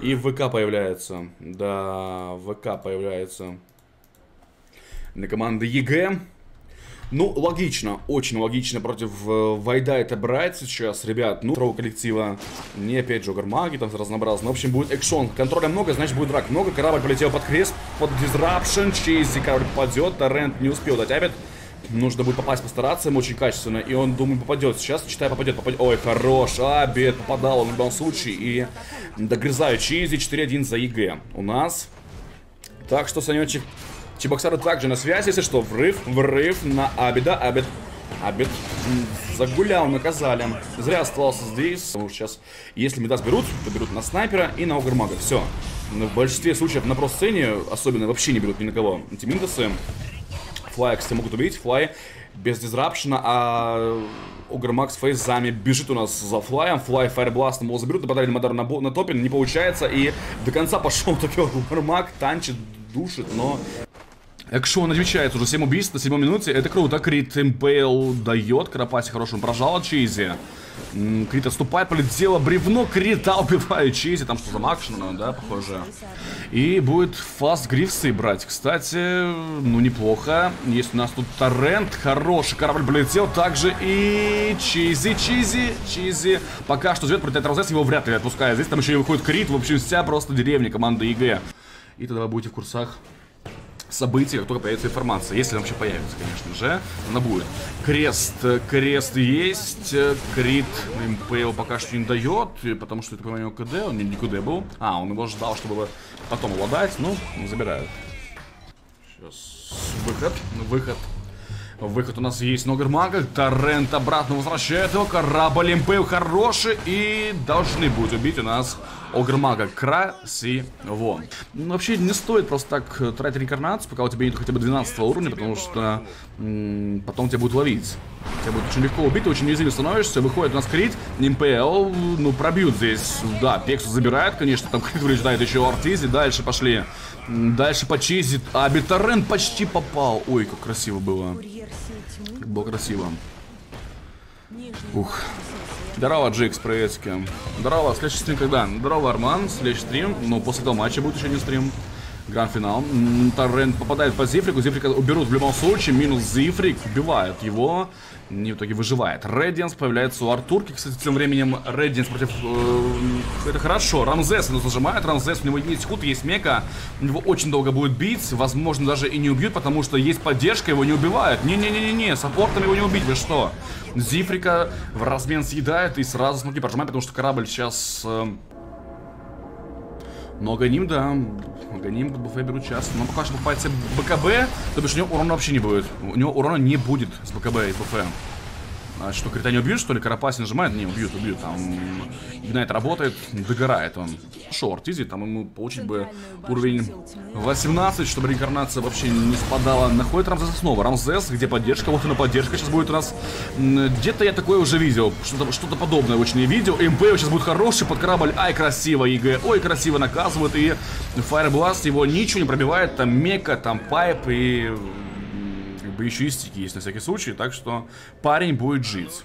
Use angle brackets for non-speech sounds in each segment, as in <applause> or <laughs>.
И ВК появляется. Да, ВК появляется. На команды ЕГЭ. Ну, логично, очень логично против э, Вайда это брать сейчас, ребят. Ну, второго коллектива не опять Джогер Маги, там разнообразно. В общем, будет экшон. Контроля много, значит будет драк много. Корабль полетел под крест, под дизрапшн. Чейзи корабль попадет, Торрент не успел дать Абит. Нужно будет попасть, постараться ему очень качественно. И он, думаю, попадет. Сейчас, читай, попадет, попадет. Ой, хорош. Абит попадал он в любом случае. И догрызаю Чейзи 4-1 за ЕГЭ. У нас... Так что, Санечек, Чебоксары также на связи, если что. Врыв, врыв на Абида. Абид, Абид загулял, наказали. Зря оставался здесь. Потому что сейчас, если Медас берут, то берут на снайпера и на Огрмага. Все. Но в большинстве случаев на про-сцене особенно вообще не берут ни на кого. Эти Миндасы, Флая, кстати, могут убить. Флай без disruption а, а Огрмаг с фейзами бежит у нас за флаем. Флай фаербластом его заберут, нападали Мадару на, на топе, не получается. И до конца пошел <laughs> топе Огрмаг, танчит, душит, но Экшон отвечает уже 7 убийств на 7 минуте. Это круто. Крит Импейл дает. Карапаси хорошему прожал от Чизи. Крит отступает, полетело бревно, Крита убивает Чизи, там что за макшин, да, похоже. И будет фаст грифсы брать. Кстати, ну неплохо. Есть у нас тут торрент, хороший корабль полетел, также и Чизи, Чизи, Чизи. Пока что живет против Розес, его вряд ли отпускает. Здесь там еще и выходит Крит, в общем, вся просто деревня команды ЕГЭ. И тогда вы будете в курсах событий, как только появится информация. Если вообще появится, конечно же, она будет. Крест, крест есть, крит Impale пока что не дает, потому что, это, по-моему, КД, он не КД был. А, он его ждал, чтобы потом его дать, ну, забирают. Сейчас, выход, выход. Выход у нас есть Ногермага. Торрент обратно возвращает его. Корабль МП хороший. И должны будут убить у нас Огрмага красиво. Ну, вообще не стоит просто так э, тратить реинкарнацию, пока у тебя нет хотя бы 12 уровня, потому что потом тебя будут ловить. Тебя будет очень легко убить, ты очень уязвим становишься. Выходит у нас крит, МПЛ, ну, пробьют здесь. Да, Пексу забирает, конечно, там крит вылезает еще Артизи. Дальше пошли. Дальше по Чизи. А Битарен почти попал. Ой, как красиво было. Было красиво. Ух. Здорово, Джикс, приветики. Здорово, следующий стрим когда? Здорово, Арман, следующий стрим. Ну, после этого матча будет еще один стрим. Гранд-финал. Торрент попадает по Зифрику. Зифрика уберут в любом случае. Минус Зифрик. Убивает его. Не в итоге выживает. Реддинс появляется у Артурки. Кстати, тем временем Реддинс против... Э, это хорошо. Рамзес он зажимает. Рамзес, у него есть худ, есть мека. У него очень долго будет бить. Возможно, даже и не убьют, потому что есть поддержка, его не убивают. Не-не-не-не-не, саппортом его не убить, вы что? Зифрика в размен съедает и сразу смогли прожимать, потому что корабль сейчас... Э, но Аганим, да, Аганим под буфе берут час. Но пока что покупает себе БКБ, то бишь у него урона вообще не будет. У него урона не будет с БКБ из буфе. А что, Крита не убьют, что ли? Карапаси нажимает? Не, убьют, убьют. Там Ignite работает, догорает он. Шо, Артизи, там ему получить бы уровень 18, чтобы реинкарнация вообще не спадала. Находит Рамзес снова. Рамзес, где поддержка? Вот она поддержка сейчас будет у нас. Где-то я такое уже видел. Что-то что, -то, подобное очень не видел. Impale сейчас будет хороший под корабль. Ай, красиво, ЕГЭ. Ой, красиво наказывают. И Fireblast его ничего не пробивает. Там Мека, там Pipe и как бы еще и стики есть на всякий случай, так что парень будет жить.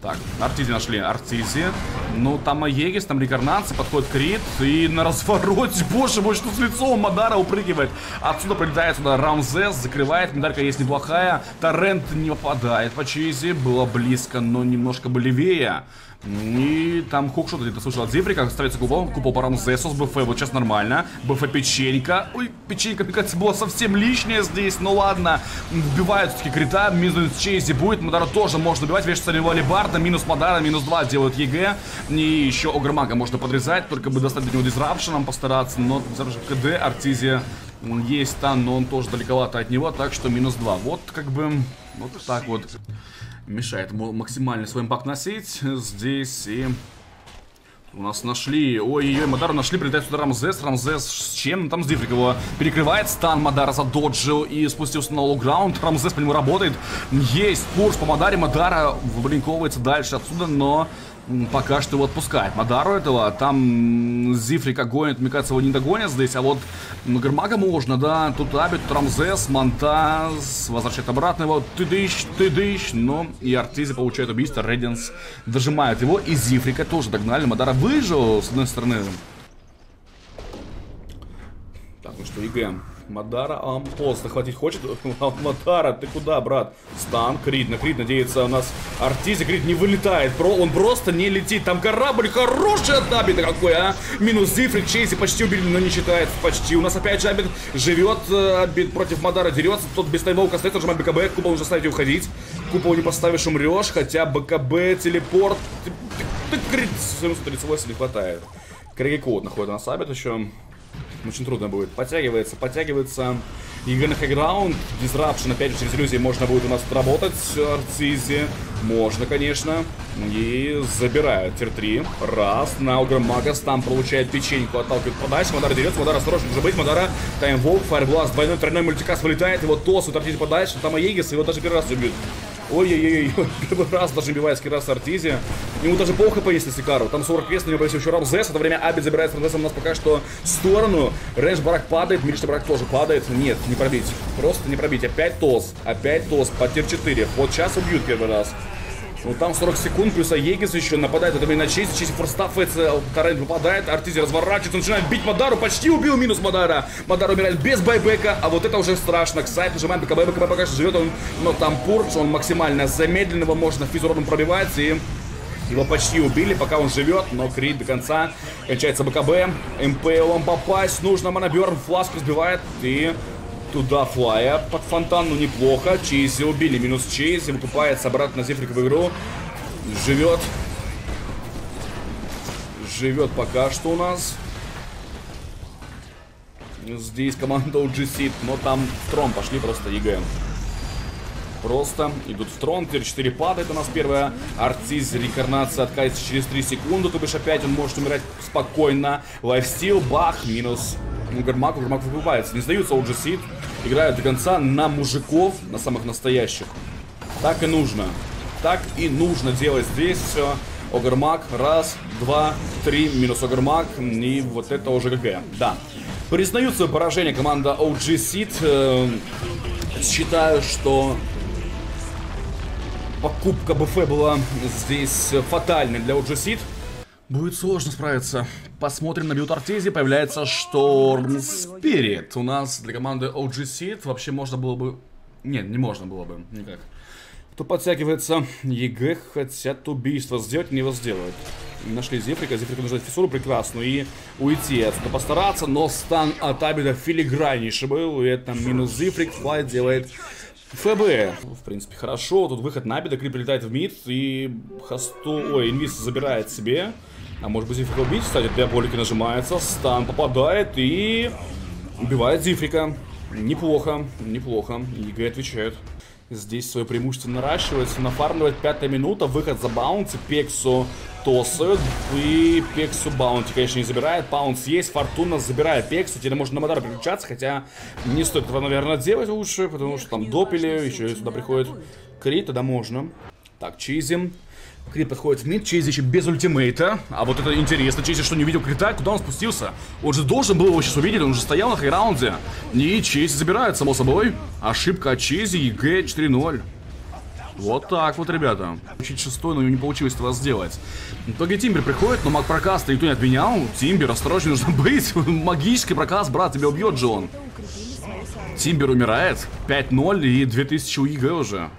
Так, Артизи нашли, Артизи. Ну, там Аегис, там рекарнация, подходит Крит. И на развороте, <laughs> боже мой, что с лицом Мадара упрыгивает. Отсюда прилетает сюда Рамзес, закрывает. Медалька есть неплохая. Торрент не попадает по Чизи. Было близко, но немножко бы левее. И там хукшот где-то слышал от Зефрика, ставится купол, купол по Рамзесу с БФ, вот сейчас нормально. БФ печенька. Ой, печенька, мне кажется, была совсем лишняя здесь, ну ладно. Вбивают все-таки крита, минус Чейзи будет, Мадара тоже можно убивать, вешается на него Алибарда, минус Мадара, минус 2 делают ЕГЭ. И еще Огрмага можно подрезать, только бы достать до него disruption ом постараться, но даже КД, Артизия есть там, но он тоже далековато от него, так что минус 2. Вот как бы, вот так вот мешает максимально свой impact носить. Здесь и... У нас нашли... Ой-ой-ой, Мадара нашли, прилетает сюда Рамзес. Рамзес с чем? Там Зифрик его перекрывает. Stun Мадара задоджил и спустился на low ground. Рамзес по нему работает. Есть курс по Мадаре. Мадара выблинковывается дальше отсюда, но пока что его отпускает. Мадару этого, там Зифрика гонит, мне кажется, его не догонят здесь, а вот Гармага можно, да, тут Абит, Трамзес, Монтаз, возвращает обратно его, ты дыщ, ты дыщ, но ну, и Артизи получает убийство, Рединс дожимает его, и Зифрика тоже догнали, Мадара выжил, с одной стороны. Так, ну что, ЕГЭ Мадара Ампоз захватить хочет. <laughs> Мадара, ты куда, брат? Стан, Крид. На Крид надеется у нас Артизи. Крид не вылетает. Про, он просто не летит. Там корабль хороший от Абита какой, а? Минус Зифрик, Чейзи почти убили, но не считает. Почти. У нас опять же Абит живет. Э, Абит против Мадара дерется. Тот без таймовка остается. Нажимаем БКБ. Купол уже ставить и уходить. Купол не поставишь, умрешь. Хотя БКБ, телепорт. Крид 738 не хватает. Крейкод находит на Абит еще. Очень трудно будет. Подтягивается, подтягивается. Игры на хайграунд. Disruption, опять же, через иллюзии можно будет у нас отработать. Арцизи. Можно, конечно. И забирают тир-3. Раз. На Магас там получает печеньку, отталкивает подальше. Мадара дерется. Мадара осторожно может быть. Мадара таймволк, фаербласт, двойной, тройной мультикас вылетает. Его тос, утратить подальше. Там Аегис, его даже первый раз убьют. Ой-ой-ой, <laughs> первый раз даже убивает Скирас Артизи. Ему даже плохо понесли Сикару. Там 40 вес, на него повесил еще Рамзес. В это время Абит забирает с Рамзесом у нас пока что в сторону. Рэнш Барак падает, Миришный Барак тоже падает. Нет, не пробить. Просто не пробить. Опять ТОС. Опять ТОС. По тир 4. Вот сейчас убьют первый раз. Ну там 40 секунд, плюс Аегис еще нападает, это на Чейзи, Чейзи форстафается, Торрент выпадает, Артизи разворачивается, начинает бить Мадару, почти убил минус Мадара. Мадар умирает без байбека, а вот это уже страшно. Ксайт нажимаем БКБ, БКБ пока что живет, он, но там Пурдж, он максимально замедленного, можно физуродом пробивать и... Его почти убили, пока он живет, но Крид до конца. Кончается БКБ. МПЛом попасть нужно. Моноберн фласку сбивает и Туда флая под фонтан, ну неплохо. Чейзи убили, минус Чейзи. Выкупается обратно на Зефрика в игру. Живет. Живет пока что у нас. Здесь команда OG но там в трон пошли просто ЕГЭ. Просто идут в трон, теперь 4 падает у нас первая. Артиз, рекарнация откатится через 3 секунды, то бишь опять он может умирать спокойно. Лайфстил, бах, минус Гармак, Гармак выбывается. Не сдаются OG Seed играют до конца на мужиков, на самых настоящих. Так и нужно. Так и нужно делать здесь все. Огармак, раз, два, три, минус Огармак, и вот это уже ГГ. Да. Признают свое поражение команда OG Seed. Э, считаю, что покупка BF была здесь фатальной для OG Seed. Будет сложно справиться. Посмотрим на билд Артизи. Появляется Storm Spirit. У нас для команды OG Seed вообще можно было бы... Нет, не можно было бы. Никак. Кто подтягивается? EG хотят убийство сделать, не его сделают. Нашли Зифрика. Зифрика нужно фиссуру прекрасную и уйти отсюда. Постараться, но стан от Абида филиграннейший был. И это минус Зифрик. Флай делает FB. В принципе, хорошо. Тут выход на Абида. Крип прилетает в мид. И Haste'у... Ой, инвиз забирает себе. А может быть Зифрика убить? Кстати, диаболики нажимается, стан попадает и убивает Зифрика. Неплохо, неплохо. EG отвечает. Здесь свое преимущество наращивается, нафармливает пятая минута, выход за баунти, Пексу тосают, и Пексу баунти, конечно, не забирает, Pounce есть, Фортуна забирает Пексу, теперь можно на Мадара переключаться, хотя не стоит этого, наверное, делать лучше, потому что там допили, еще сюда приходит Крит, тогда можно. Так, Чизим, Крит подходит в мид, Чейзи еще без ультимейта. А вот это интересно, Чейзи что, не видел Крита? Куда он спустился? Он же должен был его сейчас увидеть, он же стоял на хайграунде. И Чейзи забирает, само собой. Ошибка от Чейзи, EG 4-0. Вот так вот, ребята. Чуть шестой, но не получилось этого сделать. В итоге Тимбер приходит, но маг прокаста никто не отменял. Тимбер, осторожно, нужно <laughs> быть. Магический прокаст, брат, тебя убьет же он. Тимбер умирает. 5-0 и 2000 у EG уже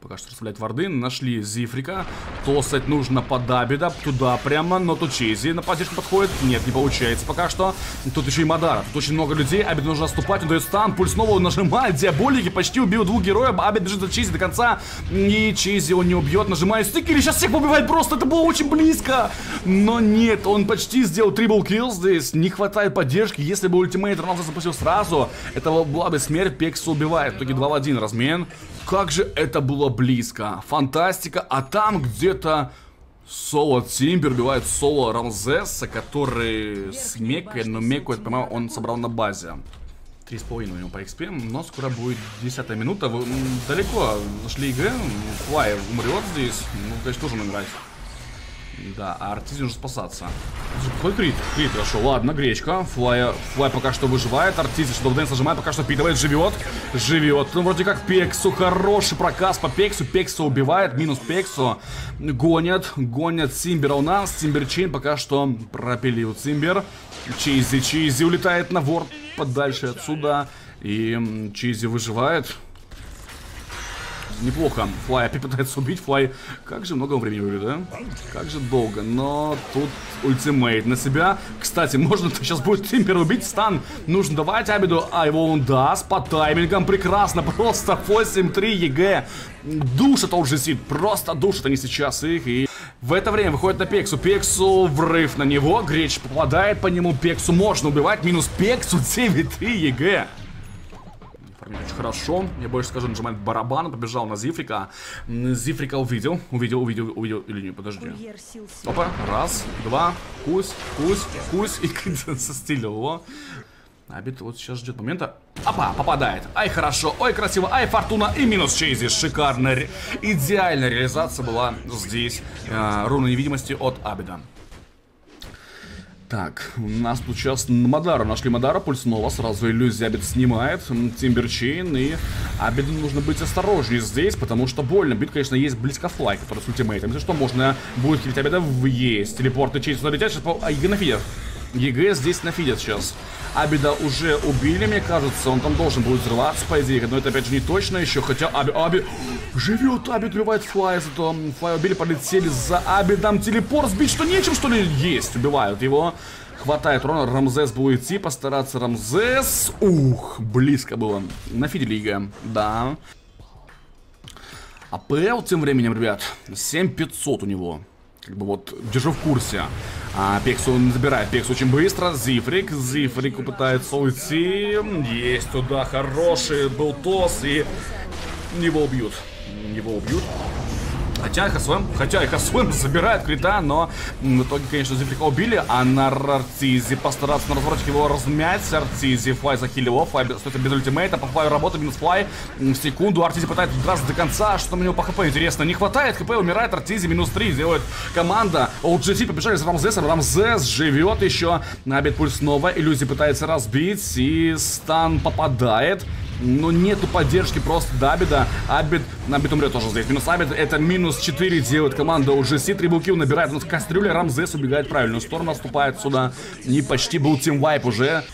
пока что расставлять варды. Нашли Зифрика. Тосать нужно под Абида. Туда прямо. Но тут Чейзи на поддержку подходит. Нет, не получается пока что. Тут еще и Мадара. Тут очень много людей. Абид нужно отступать. Он дает стан. Пульс снова нажимает. Диаболики почти убил двух героев. Абид бежит за Чейзи до конца. И Чейзи он не убьет. Нажимает стикер. Сейчас всех убивает просто. Это было очень близко. Но нет, он почти сделал трибл килл здесь. Не хватает поддержки. Если бы ультимейт Роналдо запустил сразу, это была бы смерть. Пекса убивает. В итоге 2 в 1 размен. Как же это было близко. Фантастика. А там где-то соло Тимбер убивает соло Рамзеса, который с Мекой, но Меку, это, по-моему, он собрал на базе. Три с половиной у него по XP, но скоро будет десятая минута. Вы, далеко зашли игры, Флай умрет здесь. Ну, конечно, тоже умирать. Да, а Артизи нужно спасаться. Какой крит? Крит, хорошо. Ладно, гречка. Флай, Флай пока что выживает. Артизи что Дэнс нажимает, пока что впитывает, живет. Живет. Ну, вроде как Пексу. Хороший проказ по Пексу. Пексу убивает. Минус Пексу. Гонят. Гонят Симбера у нас. Симберчин пока что пропилил Симбер. Чейзи. Чейзи улетает на вард подальше отсюда. И Чейзи выживает неплохо. Флай опять пытается убить. Флай, как же много времени вывели, да? Как же долго. Но тут ультимейт на себя. Кстати, можно сейчас будет Тимбер убить. Стан нужно давать Абиду. А его он даст по таймингам. Прекрасно. <laughs> Просто 8-3 EG. Душит OG Seed. Просто душит они сейчас их. И в это время выходит на Пексу. Пексу врыв на него. Greatch попадает по нему. Пексу можно убивать. Минус Пексу 9-3 EG. Очень хорошо. Я больше скажу, нажимает барабан, побежал на Зифрика. Зифрика увидел, увидел, увидел, увидел, или не, подожди. Опа, раз, два, кусь, кусь, кусь, и <laughs> застилил его. Абид вот сейчас ждет момента. Опа, попадает. Ай, хорошо, ой, красиво, ай, фортуна и минус Чейзи. Шикарно. Идеальная реализация была здесь. Э, руна невидимости от Абида. Так, у нас тут сейчас Мадара. Нашли Мадара, пульс снова. Сразу иллюзия Абид снимает. Timber Chain. И Абиду нужно быть осторожнее здесь, потому что больно. Абид, конечно, есть близко Флай, который с ультимейтом. Если что, можно будет хилить Абида в есть. Телепорты Чейзи летят. Сейчас по... А, EG здесь нафидят сейчас. Абида уже убили, мне кажется. Он там должен будет взрываться, по идее. Но это, опять же, не точно еще. Хотя Аби... Аби... Живет, Абид убивает Флай. Зато Флай убили, полетели за Абидом. Телепорт сбить, что нечем, что ли? Есть, убивают его. Хватает урона, Рамзес будет идти, постараться Рамзес. Ух, близко было. Нафидили EG, да. Impale тем временем, ребят, 7500 у него. Как бы вот, держу в курсе. А, Пексу он забирает. Пексу очень быстро. Зифрик. Зифрик пытается уйти. Есть туда хороший был тос. И его убьют. Его убьют. Хотя ХСВМ, хотя и ХСВМ <laughs> забирает крита, но в итоге, конечно, Зифрика убили, а на Артизи постараться на разворотик его размять. Артизи флай захилил его, флай остается без ультимейта, по флаю работа, минус флай. В секунду Артизи пытается драться до конца, что у него по хп интересно. Не хватает хп, умирает Артизи, минус 3 делает команда. OGC побежали за Рамзесом, Рамзес живет еще. На пульс снова, иллюзии пытается разбить, и стан попадает. Но нету поддержки просто Дабида. Абид, Абид умрет тоже здесь. Минус Абид, это минус 4 делает команда уже. Си трибл набирает у нас кастрюля. Рамзес убегает в правильную сторону, наступает сюда. И почти был тимвайп уже.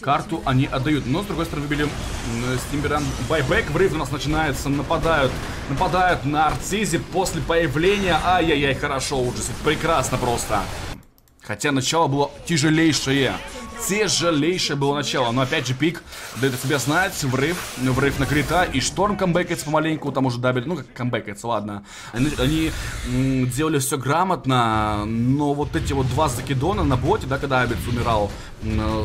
Карту они отдают. Но, с другой стороны, выбили Стимберан байбек. Врыв у нас начинается. Нападают. Нападают на Арцизе после появления. Ай-яй-яй, хорошо, ужас. Прекрасно просто. Хотя начало было тяжелейшее тяжелейшее было начало. Но опять же пик дает о себе знать. Врыв, врыв на крита. И шторм камбэкается помаленьку. Там уже дабель. Ну, как камбэкается, ладно. Они, они делали все грамотно. Но вот эти вот два закидона на боте, да, когда Абец умирал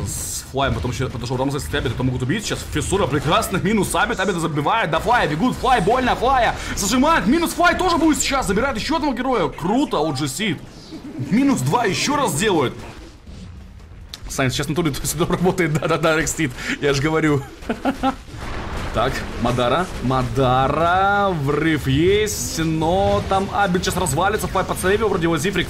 с флаем, потом еще подошел Рамзес и это могут убить. Сейчас Фиссура прекрасно. Минус Абит. Абит забивает. До флая бегут. Флай больно. Флая зажимает. Минус флай тоже будет сейчас. Забирает еще одного героя. Круто. OG Сид. Минус два еще раз делают. Сайнс сейчас на туре <laughs> работает, да-да-да, Рекстит, я же говорю. <laughs> Так, Мадара, Мадара, врыв есть, но там Абель сейчас развалится, Флай подсейвил, вроде его Зифрик,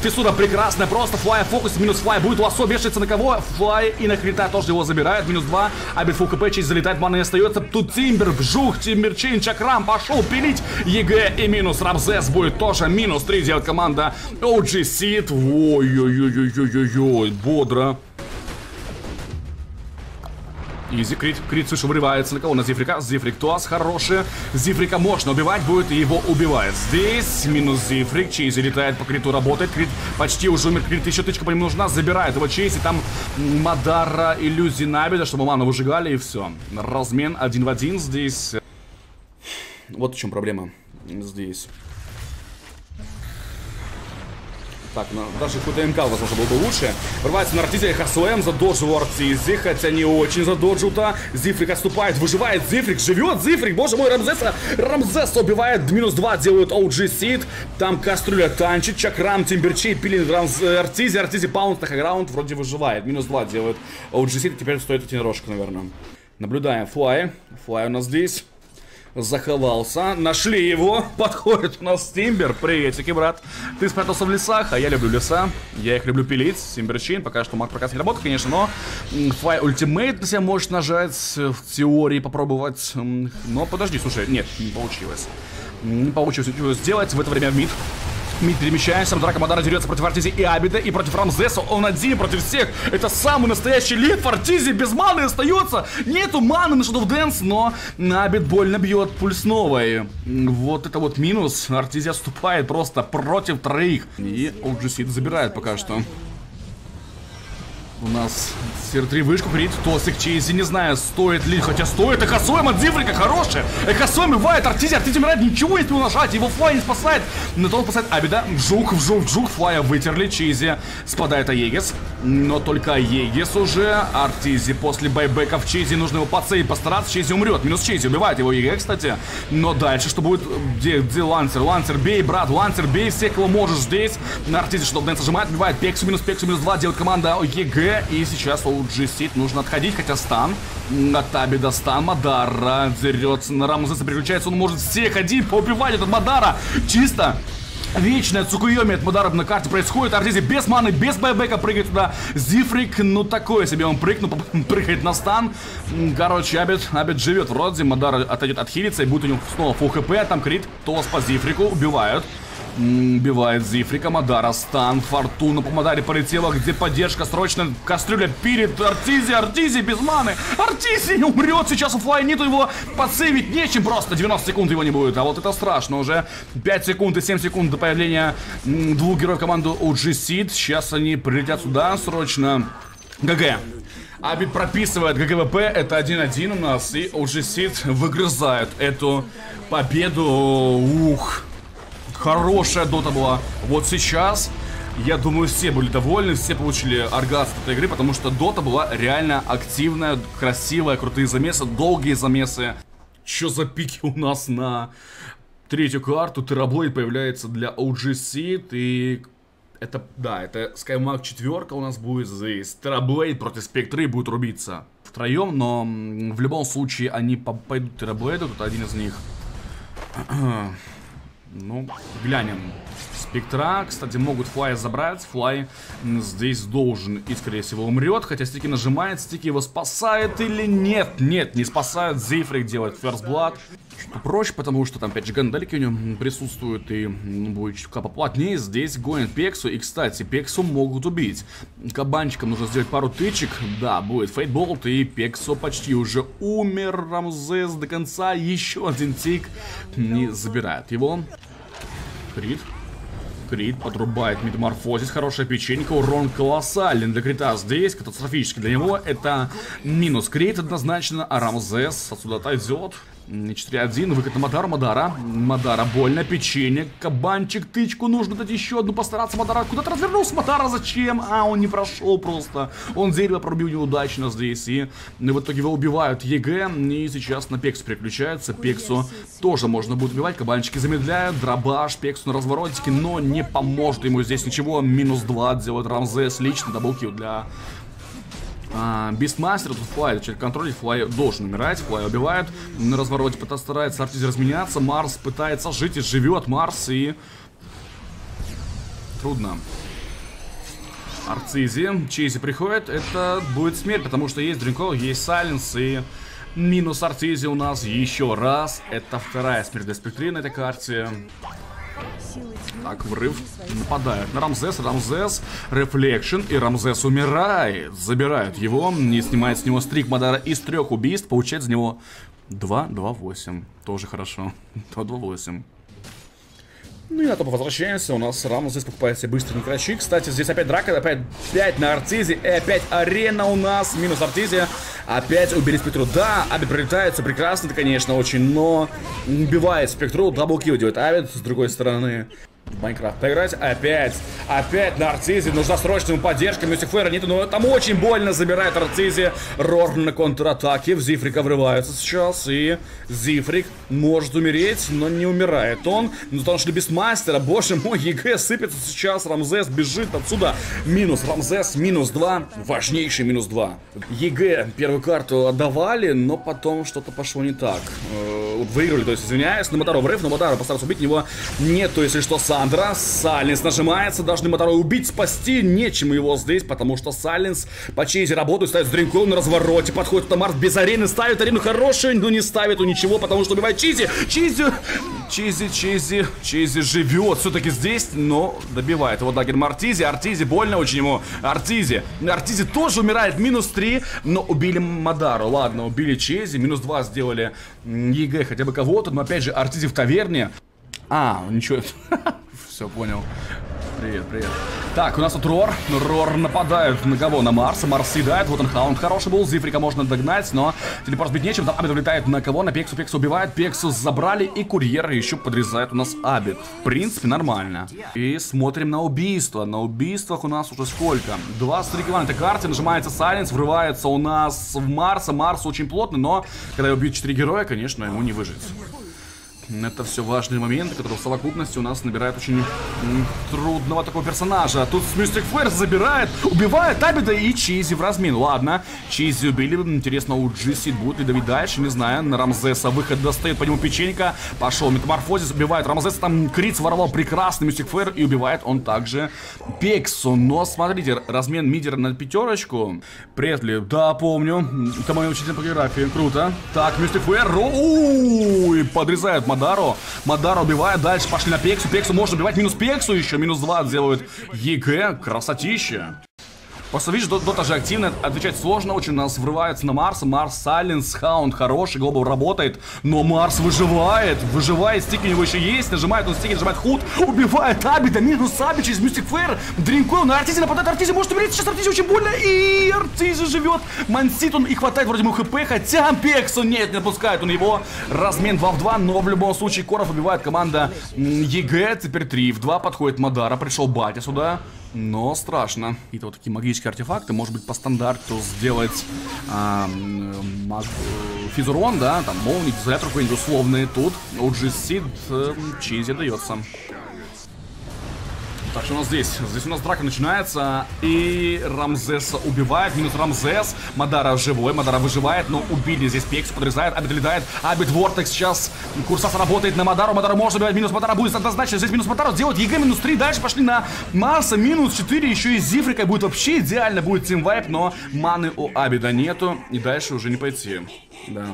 Фисуда прекрасная, просто Флай фокус, минус Флай, будет лосо, вешается на кого, Флай и на Крита тоже его забирает, минус 2, Абель фул КП, честь залетает, мана и остается, тут Тимбер, вжух, Тимберчин, Чакрам, пошел пилить, ЕГЭ и минус Рамзес будет тоже, минус 3 делает команда OG Seed, ой-ой-ой-ой-ой-ой, бодро. Изи, крит, крит, слышу, врывается на кого? На Зифрика. Зифрик Туас хороший. Зифрика можно убивать будет, и его убивает. Здесь минус Зифрик. Чейзи летает по криту, работает. Крит почти уже умер. Крит, еще тычка по нему нужна. Забирает его Чейзи. Там Мадара, иллюзии Набеда, чтобы ману выжигали, и все. Размен один в один здесь. Вот в чем проблема здесь. Так, ну, даже какой-то МК, возможно, был бы лучше. Врывается на Артизе ХСУМ, задоджил Артизи, хотя не очень задоджил-то. Зифрик отступает, выживает, Зифрик живет, Зифрик, боже мой, Рамзеса, Рамзеса убивает, минус 2 делают OG Сид. Там кастрюля танчит, Чакрам, Тимберчи, пилин Рамз, Артизи, Артизи паунт на хаграунд, вроде выживает. Минус 2 делают OG Сид, теперь стоит идти на рожку, наверное. Наблюдаем, Флай, Флай у нас здесь. Заховался. Нашли его. <laughs> Подходит у нас Тимбер. Приветики, брат. Ты спрятался в лесах, а я люблю леса. Я их люблю пилить. Тимберчин. Пока что маг проказ не работает, конечно, но Фай ультимейт на себя можешь нажать. В теории попробовать. Но подожди, слушай. Нет, не получилось. Не получилось сделать. В это время в мид Мид перемещается, Драка Мадара дерется против Артизи и Абида, и против Рамзеса. Он один против всех. Это самый настоящий лид. Артизи без маны остается. Нету маны на Shadow Dance, но Абид больно бьет пульс новой. Вот это вот минус. Артизи отступает просто против троих. И OG забирает пока что. У нас Сир 3 вышку крит, Тосик Чейзи, не знаю, стоит ли, хотя стоит, Эхосойм от Зифрика хорошая, Эхосойм бывает, Артизи, Артизи умирает, ничего не нажать, его Флай не спасает, но то он спасает Абида, Вжух, Вжух, Вжух, Флая вытерли, Чейзи спадает Аегис, но только Аегис уже, Артизи после байбеков Чейзи, нужно его подсейвить, постараться, Чейзи умрет, минус Чейзи, убивает его ЕГЭ, кстати, но дальше что будет, где, где Лансер, Лансер, бей, брат, Лансер, бей всех, кого можешь здесь, Артизи что Дэн сжимает, убивает. Пексу, минус Пексу, минус 2, делает команда EG, и сейчас OG Seed нужно отходить, хотя stun. От Абида stun. Мадара дерется на Рамзеса, переключается. Он может всех один поубивать этот Мадара. Чисто Вечная Цукуйоми от Мадара на карте происходит. Артизи без маны, без байбека прыгает туда. Зифрик, ну такое себе он прыгнул, <laughs> прыгает на stun. Короче, Абид, Абид живет вроде. Мадара отойдет отхилиться и будет у него снова фул хп. Там крит, тос по Зифрику, убивают. Убивает Зифрика, Мадара, стан, Фортуна по Мадаре полетела, где поддержка, срочно кастрюля пилит, Артизи, Артизи без маны, Артизи умрет сейчас у Флайниту, его подсейвить нечем просто, 90 секунд его не будет, а вот это страшно уже, 5 секунд и 7 секунд до появления двух героев команды OG Seed, сейчас они прилетят сюда срочно, GG. Абит прописывает GGWP, это 1-1 у нас, и OG Seed выгрызает эту победу, ух, Хорошая дота была. Вот сейчас, я думаю, все были довольны, все получили оргазм от этой игры, потому что дота была реально активная, красивая, крутые замесы, долгие замесы. Что за пики у нас на третью карту? Terrorblade появляется для OG Seed, и это, да, это SkyMag четверка у нас будет здесь. Тераблейд против Спектры будет рубиться втроем, но в любом случае они пойдут Тераблейду, тут один из них <clears throat> ну, глянем. Спектра, кстати, могут флай забрать. Флай здесь должен и, скорее всего, умрет. Хотя стики нажимает, стики его спасает или нет? Нет, не спасает. Зейфрик делает First Blood. Что проще, потому что там 5 же гандалики у него присутствуют и будет чутка поплотнее. Здесь гонит Пексу. И, кстати, Пексу могут убить. Кабанчикам нужно сделать пару тычек. Да, будет Fade Bolt и Пексу почти уже умер. Рамзес до конца. Еще один тик не забирает его. Крит. Крит подрубает Metamorphosis, хорошая печенька, урон колоссальный для Крита. Здесь, катастрофический для него, это минус Крит однозначно, а Рамзес отсюда отойдет. 4-1, выход на Мадара, Мадара. Мадара, больно, печенье, кабанчик, тычку, нужно дать еще одну, постараться Мадара. Куда ты развернулся, Мадара, зачем? А, он не прошел просто. Он дерево пробил неудачно здесь, и в итоге его убивают EG, и сейчас на Пексу переключаются. Пексу тоже можно будет убивать, кабанчики замедляют, дробаш, Пексу на разворотике, но не поможет ему здесь ничего. Минус 2 делает Рамзес, лично double kill для Beastmaster тут флай, через контроль флай должен умирать, флай убивает, на развороте пытается старается Артиз разменяться, Марс пытается жить и живет, Марс и... Трудно. Артизи, Чейзи приходит, это будет смерть, потому что есть Dream Coil, есть Silence и... Минус Артизи у нас еще раз. Это вторая смерть для спектри на этой карте. Так, врыв. Нападают на Рамзес. Рамзес. Reflection. И Рамзес умирает. Забирают его. Не снимает с него streak Мадара из трех убийств. Получает за него 2-2-8. Тоже хорошо. <laughs> 2-2-8. Ну и на топ возвращаемся. У нас Рамус здесь покупает себе быстрый крачи. Кстати, здесь опять драка, опять 5 на Артизе. И опять арена у нас. Минус Артизе. Опять убили Спектру. Да, Абит прилетается прекрасно, конечно, очень, но убивает Спектру. Double kill делает Абит с другой стороны. Майнкрафт поиграть. Опять, опять на Артизе. Нужна срочная поддержка. Mystic Flare -а нет, но там очень больно забирает Артизе. Roar на контратаке. В Зифрика врывается сейчас. И Зифрик может умереть, но не умирает он. Но потому что без мастера, боже мой, ЕГЭ сыпется сейчас. Рамзес бежит отсюда. Минус Рамзес, минус 2. Важнейший минус 2. ЕГЭ первую карту отдавали, но потом что-то пошло не так. Э, выиграли, то есть, извиняюсь, на Моторо врыв, но Моторо постарался убить, него нету, если что, сам Сандра. Сайленс нажимается. Должны Моторо убить, спасти. Нечем его здесь, потому что Сайленс по чейзе работает. Ставит Дринкол на развороте. Подходит Тамар без арены. Ставит арену хорошую, но не ставит у ничего, потому что убивает Чизи. Чизи... Чизи, Чизи, Чизи живет все-таки здесь, но добивает его дагер Артизи. Артизи больно очень ему. Артизи. Артизи тоже умирает. Минус 3, но убили Мадару. Ладно, убили Чизи. Минус 2 сделали EG хотя бы кого-то. Но опять же, Артизи в таверне. А, ничего. <laughs> Все, понял. Привет, привет. Так, у нас тут Roar. Roar нападает на кого? На Марса. Марс съедает. Вот он Haunt хороший был. Зифрика можно догнать, но телепорт бить нечем. Там Абит улетает на кого? На Пексу. Пексу убивает. Пексу забрали. И курьер еще подрезает у нас Абит. В принципе, нормально. И смотрим на убийство. На убийствах у нас уже сколько? 23 кило на этой карте. Нажимается Сайленс. Врывается у нас в Марса. Марс очень плотный, но когда убьют 4 героя, конечно, ему не выжить. Это все важные моменты, которые в совокупности у нас набирают очень трудного такого персонажа. А тут Мистик Флэр забирает, убивает Абида и Чизи в размин. Ладно, Чизи убили. Интересно, у Джиси будет ли давить дальше, не знаю. На Рамзеса выход достает по нему печенька. Пошел Metamorphosis, убивает Рамзеса. Там Крит воровал прекрасный Mystic Flare и убивает он также Пексу. Но смотрите, размен мидера на пятерочку. Предли, да, помню. Это мой учитель по географии. Круто. Так, Mystic Flare, ой, подрезает Мадаро. Мадаро убивает. Дальше пошли на Пексу. Пексу может убивать. Минус Пексу еще. Минус 2 делают EG. Красотища. Просто видишь, Дота же активно, отвечать сложно очень, у нас врывается на Марс, Марс Silence, Haunt хороший, Global работает, но Марс выживает, выживает, стики у него еще есть, нажимает он стики, нажимает Hood, убивает Абида, минус Аби через Mystic Flare, Dream Coil на Артизе нападает, Артизе может умереть, сейчас Артизе очень больно, и Артизе живет, Мансит он и хватает вроде бы хп, хотя Пексу нет, не отпускает он его, размен 2 в 2, но в любом случае Коров убивает команда EG, теперь 3 в 2, подходит Мадара, пришел Батя сюда, но страшно. Какие-то вот такие магические артефакты, может быть, по стандарту сделать а, маг... физурон, да, там, молнии, Desolator какой-нибудь условный. Тут у GC э, Чизи дается. Так что у нас здесь? Здесь у нас драка начинается, и Рамзеса убивает, минус Рамзес, Мадара живой, Мадара выживает, но убили здесь Пексу, подрезает, Абед летает, Абит Vortex сейчас, Курсас работает на Мадару, Мадару может убивать, минус Мадара будет однозначно, здесь минус Мадару, делает EG минус 3, дальше пошли на Марса, минус 4, еще и Зифрика будет вообще идеально, будет team wipe, но маны у Абеда нету, и дальше уже не пойти, да.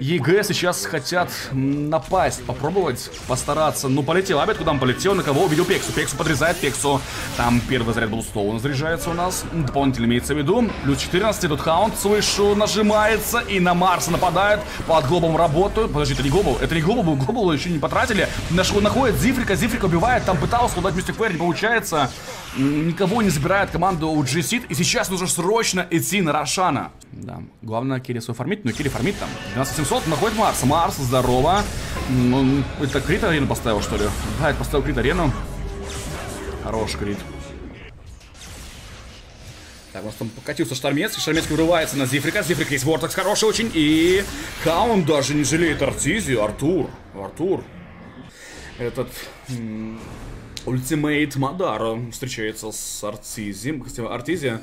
EG сейчас хотят напасть, попробовать постараться. Ну, полетел Абед, куда он полетел, на кого увидел Пексу. Пексу подрезает, Пексу. Там первый заряд был Стоун заряжается у нас. Дополнительно имеется в виду. Плюс 14, тут Haunt, слышу, нажимается и на Марса нападает. Под Глобом работают. Подожди, это не global, это не global, Глобал еще не потратили. Нашло, находит Зифрика, Зифрика убивает, там пытался дать Mystic Flare, не получается. Никого не забирает команду у G-Seed. И сейчас нужно срочно идти на Рошана. Да, главное Кири свой фармить, но Кири фармит там. 12700 находит Марс. Марс, здорово. Ну, это Крит арену поставил, что ли? Да, это поставил Крит арену. Хороший Крит. Так, у нас там покатился Штормецкий. Штормецкий вырывается на Зифрика. Зифрик есть Вортекс хороший очень. И Каун даже не жалеет Артизию. Артур. Артур. Этот... Ultimate Мадара встречается с Артизи. Артизия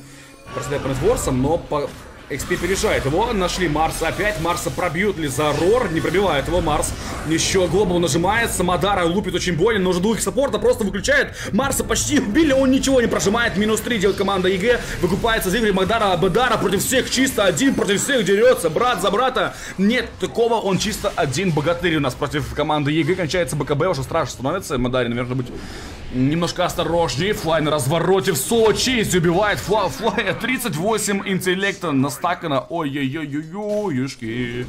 проседает net worth ам, но по XP переезжает его, нашли Марса опять, Марса пробьют ли за Roar, не пробивает его Марс, еще global нажимается, Мадара лупит очень больно, но уже двух саппорта просто выключает, Марса почти убили, он ничего не прожимает, минус 3 делает команда EG, выкупается Зифрик Мадара, Мадара против всех чисто один, против всех дерется, брат за брата, нет такого, он чисто один богатырь у нас против команды EG, кончается BKB, уже страшно становится, Мадаре, наверное, быть Немножко осторожнее. Флай на развороте в Сочи. Убивает Флай. Флай 38 интеллекта настакана. Ой-ой-ой-ой-ой, юшки.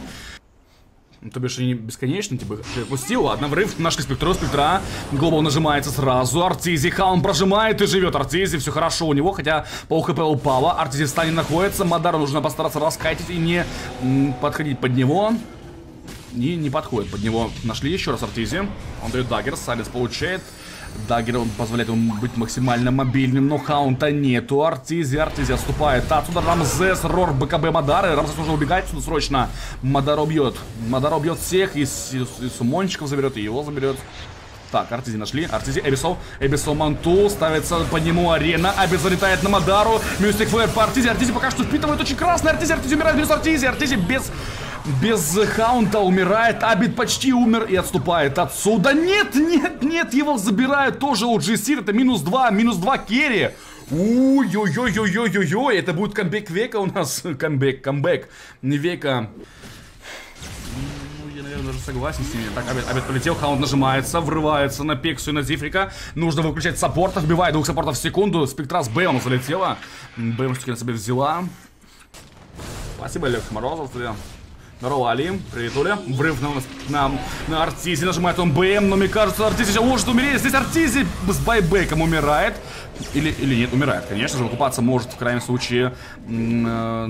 Ну, то бишь они бесконечно, типа, пустил, ладно, врыв, наш спектра, спектра, Глобал нажимается сразу, Артизи, Хаун прожимает и живет, Артизи, все хорошо у него, хотя по ХП упала, Артизи в стане находится, Мадару нужно постараться раскатить и не подходить под него. и не подходит под него. Нашли еще раз Артизи. Он дает dagger, Салец получает. Dagger он позволяет ему быть максимально мобильным, но Haunt а нету. Артизи, Артизи отступает. Отсюда Рамзес, Roar, BKB Мадары. Рамзес нужно убегать сюда срочно. Мадара убьет. Мадара убьет всех. Из, из, из сумончиков заберет, и его заберет. Так, Артизи нашли. Артизи, Abyssal. Abyssal Манту. Ставится по нему арена. Абед залетает на Мадару. Mystic Flare по Артизи. Артизи пока что впитывает очень красный. Артизи, Артизи умирает. Минус Артизи. Артизи без... Без Haunt а умирает, Абед почти умер и отступает отсюда. Нет, нет, нет, его забирают тоже у Сир. Это минус 2, минус 2 carry. Ой-ой-ой-ой-ой-ой, это будет камбэк века у нас. <laughs> Камбэк, камбэк. Не века согласен с ними. Так, Абед, полетел, Haunt нажимается, врывается на Пексу и на Зифрика. Нужно выключать саппорта, вбивает двух саппортов в секунду. Спектрас Бэм залетела. Бэм все-таки на себе взяла. Спасибо, Лех Морозов, тебе. Здорово, Али. Привет, Оля. Врыв на, на, на Артизи. Нажимает он БМ, но мне кажется, Артизи сейчас может умереть. Здесь Артизи с байбеком умирает. Или, или нет, умирает, конечно же. Выкупаться может в крайнем случае. Э,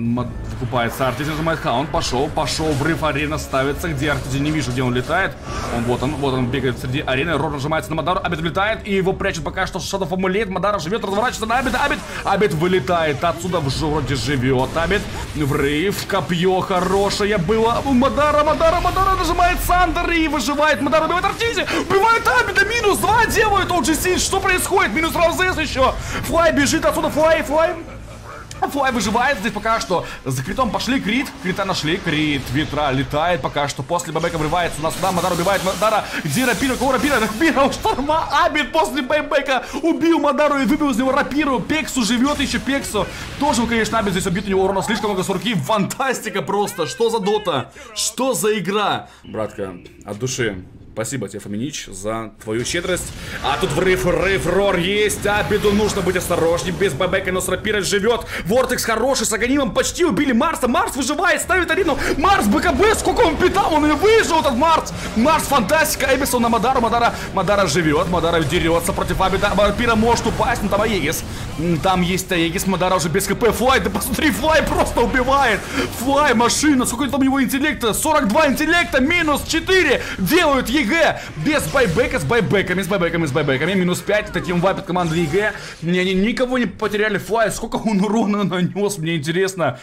выкупается. Артизи нажимает Ха. Он пошел, пошел. Врыв арена ставится. Где Артизи? Не вижу, где он летает. Он вот он, вот он бегает среди арены. Roar нажимается на Мадару. Абед влетает. И его прячут пока что Shadow Amulet. Мадара живет, разворачивается на Абед. Абед. Абед вылетает. Отсюда вроде живет. Абед. Врыв. Копье хорошее было было. Мадара, Мадара, Мадара нажимает Sunder и выживает. Мадара убивает Артизи. Убивает Абеда. Минус два делают OGC. Что происходит? Минус Рамзес еще. Флай бежит отсюда. Флай, Флай. Флай выживает здесь пока что. За критом пошли крит. Крита нашли. Крит. Ветра летает пока что. После байбека врывается у нас сюда. Мадар убивает Мадара. Где Рапира? Кого Рапира? <laughs> Рапира у шторма. Абед после байбека убил Мадару и выбил из него Рапиру. Пексу живет еще Пексу. Тоже, конечно, Абит здесь убит. У него урона слишком много 40. Фантастика просто. Что за дота? Что за игра? Братка, от души. Спасибо тебе, Фоминич, за твою щедрость. А тут врыв, рыв, рор есть. Абиду нужно быть осторожнее. Без бэбэка, но с рапирой живет. Вортекс хороший, с Аганимом почти убили Марса. Марс выживает, ставит арену. Марс, БКБ, сколько он питал, он и выжил, этот Марс. Марс, фантастика. Эбисон на Мадара, Мадара, Мадара живет. Мадара дерется против Абида. Рапира может упасть, но там Аегис. Там есть Aegis, Мадара уже без ХП. Флай, да посмотри, Флай просто убивает. Флай, машина, сколько там его интеллекта? 42 интеллекта, минус 4. Делают EG. EG без байбека, с байбеками, с байбеками, с байбеками. Минус 5, это team wipe ит команда EG. Не, они никого не потеряли. Флай, сколько он урона нанес, мне интересно.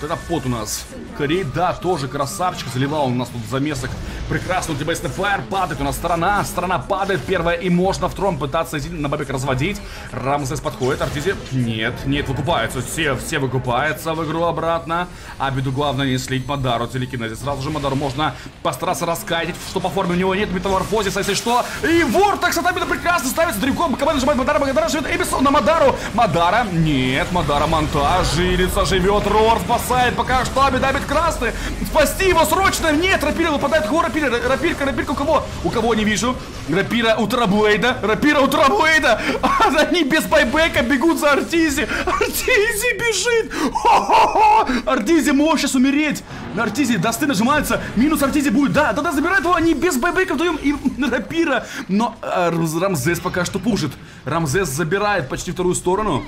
Вот это пот у нас. Корей, да, тоже красавчик. Заливал у нас тут замесок. Прекрасно, у тебя фаер падает. У нас сторона, сторона падает первая. И можно в трон пытаться на байбек разводить. Рамзес подходит, Артизи. Нет, нет, выкупаются. Все, все выкупаются в игру обратно. Абиду главное не слить Мадару телекинезис. Сразу же Мадару можно постараться раскатить, что по форме у него нет метаморфозиса, если что. И Вортекс от Абида прекрасно ставится. Дрюком, КБ нажимает Мадара, Мадара живет Эбисон на Мадару. Мадара, нет, Мадара монтаж, жилится, живет, Рор спасает спасает пока что Абид, Абид красный. Спасти его срочно. Нет, Рапира выпадает. Кого Рапира? Рапирка, Рапирка у кого? У кого не вижу. Рапира у Траблейда. Рапира у Траблейда. А <laughs> они без байбека бегут за Артизи. Артизи бежит. Хо-хо-хо. Артизи может сейчас умереть. На Артизи досты нажимается. Минус Артизи будет. Да, да, да, забирают его. Они без байбека вдвоем. И <laughs> Рапира. Но а, Рамзес пока что пушит. Рамзес забирает почти вторую сторону.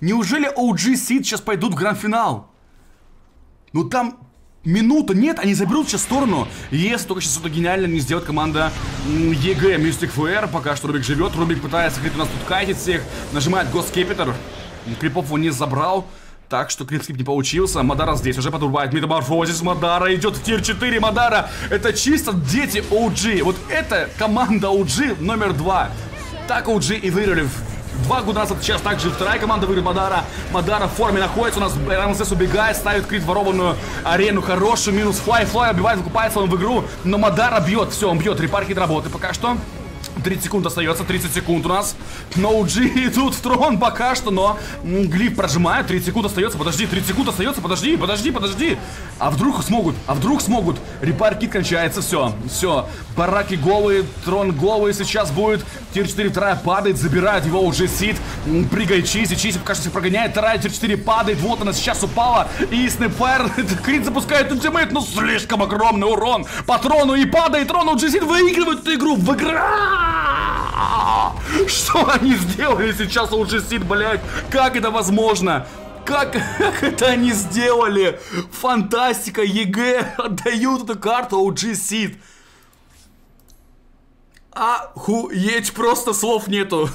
Неужели OG Seed сейчас пойдут в гранд-финал? Ну там минута, нет, они заберут сейчас сторону. Если только сейчас что-то гениально не сделает команда EG Mystic Flair. Пока что Рубик живет, Рубик пытается, говорит, у нас тут кайтить всех. Нажимает Ghost Scepter. Крипов он не забрал. Так что creep skip не получился. Мадара здесь уже подрубает Metamorphosis. Мадара идет в tier 4. Мадара, это чисто дети OG. Вот это команда OG номер два. Так OG и выиграли в Два года назад сейчас также вторая команда выиграет Мадара. Мадара в форме находится. У нас РМСС убегает, ставит крит ворованную арену. Хороший минус. Флай, флай убивает, выкупается он в игру. Но Мадара бьет. Все, он бьет. Репаркит работы пока что. 30 секунд остается, 30 секунд у нас. Ноуджи <laughs> идут в трон пока что, но глиф прожимает, 30 секунд остается, подожди, 30 секунд остается, подожди, подожди, подожди. А вдруг смогут, а вдруг смогут. Репар кит кончается, все, все. Бараки голые, трон голый сейчас будет. Tier 4 вторая падает, забирает его OG Seed. Прыгает Chessie, Chessie пока что прогоняет. Вторая tier 4 падает, вот она сейчас упала. И Snapfire, <laughs> Крит запускает ultimate, но слишком огромный урон по трону и падает. Трон OG Seed выигрывает эту игру в игра. <laughs> Что они сделали сейчас OG Seed, блядь? Как это возможно? Как, <laughs> как это они сделали? Фантастика, EG <laughs> отдают эту карту OG Seed. Охуеть, просто слов нету.